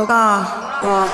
老公，我、